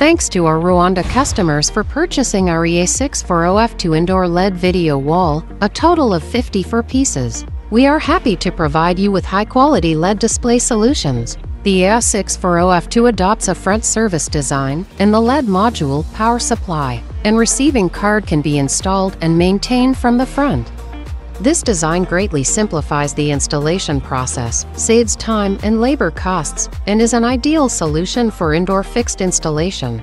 Thanks to our Rwanda customers for purchasing our EA640F2 indoor LED video wall, a total of 54 pieces. We are happy to provide you with high-quality LED display solutions. The EA640F2 adopts a front service design, and the LED module power supply and receiving card can be installed and maintained from the front. This design greatly simplifies the installation process, saves time and labor costs, and is an ideal solution for indoor fixed installation.